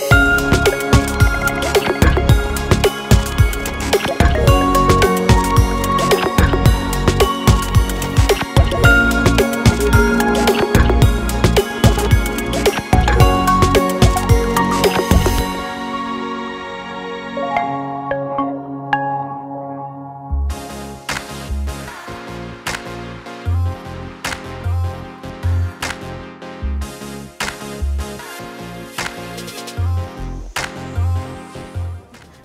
you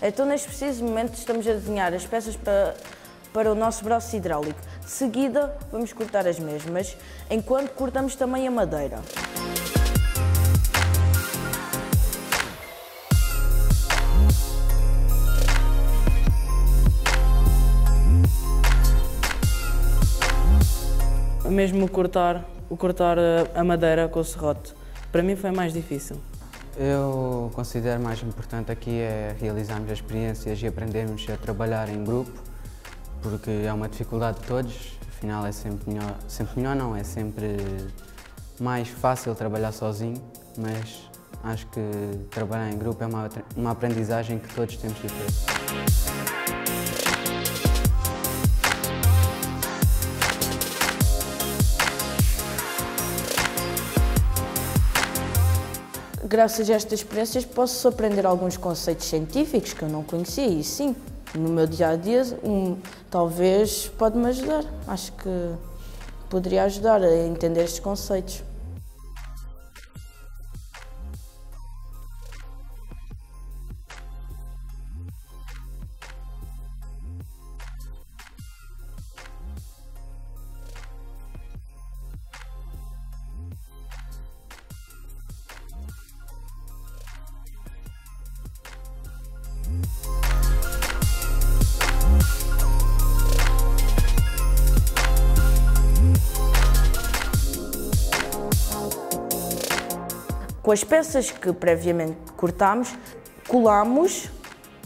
Então, neste preciso momento, estamos a desenhar as peças para, para o nosso braço hidráulico. De seguida, vamos cortar as mesmas, enquanto cortamos também a madeira. Mesmo cortar, cortar a madeira com o serrote, para mim foi mais difícil. Eu considero mais importante aqui é realizarmos as experiências e aprendermos a trabalhar em grupo, porque é uma dificuldade de todos, afinal é sempre melhor, sempre melhor não, é sempre mais fácil trabalhar sozinho, mas acho que trabalhar em grupo é uma, uma aprendizagem que todos temos de ter. Graças a estas experiências posso aprender alguns conceitos científicos que eu não conhecia e sim, no meu dia a dia, um, talvez pode-me ajudar. Acho que poderia ajudar a entender estes conceitos. Com as peças que previamente cortámos, colamos,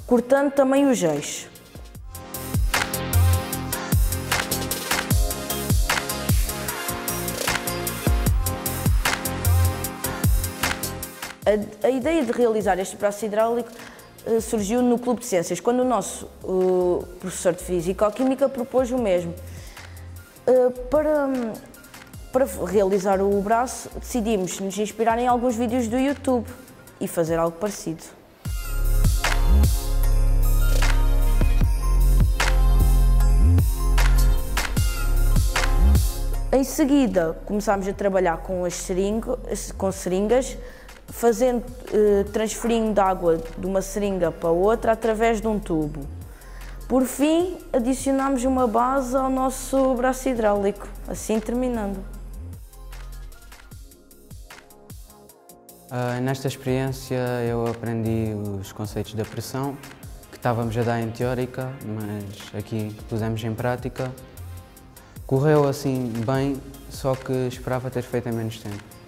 cortando também os eixos. A, a, ideia de realizar este braço hidráulico uh, surgiu no Clube de Ciências, quando o nosso professor de Física-Química propôs o mesmo. Uh, para para realizar o braço, decidimos nos inspirar em alguns vídeos do YouTube e fazer algo parecido. Em seguida, começámos a trabalhar com, as seringas, com seringas, fazendo, eh, transferindo água de uma seringa para outra através de um tubo. Por fim, adicionámos uma base ao nosso braço hidráulico, assim terminando. Uh, nesta experiência eu aprendi os conceitos da pressão, que estávamos a dar em teórica, mas aqui pusemos em prática. Correu assim bem, só que esperava ter feito em menos tempo.